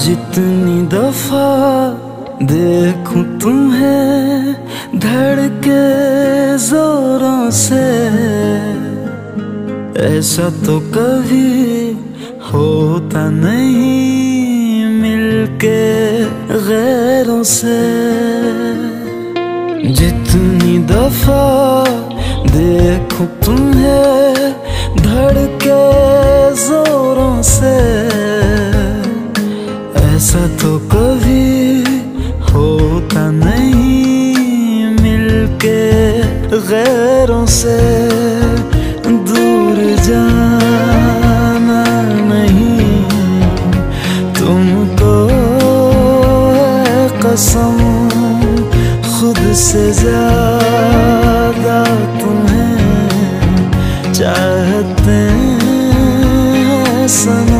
जितनी दफ़ा देखूँ तुम्हें धड़के जोरों से। ऐसा तो कभी होता नहीं मिलके गैरों से। जितनी दफ़ा देखूँ तुम्हें धड़के जोरों से। ऐसा तो कभी होता नहीं मिलके गैरों से दूर जाना नहीं। तुमको कसम, खुद से ज़्यादा तुम्हें चाहते हैं सनम।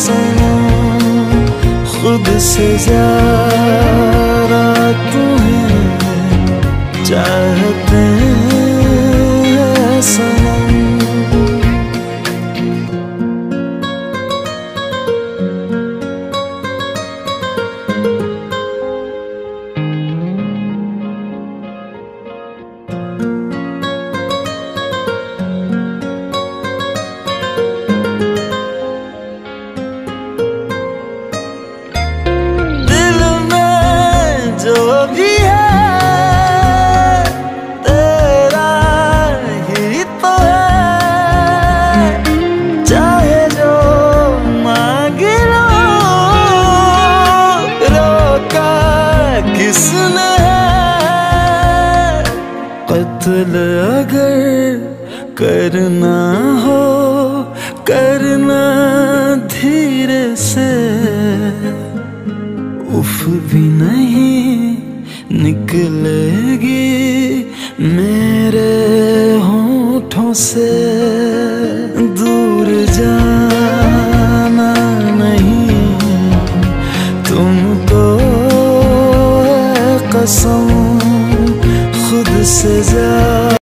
सनम खुद से ज़्यादा भी है, तेरा ही तो है। चाहे जो मांग लो रोका किसने है? कत्ल अगर करना हो, करना धीरे से। उफ भी नहीं निकलेगी मेरे होठों से। दूर जाना नहीं। तुमको कसम खुद से ज़्यादा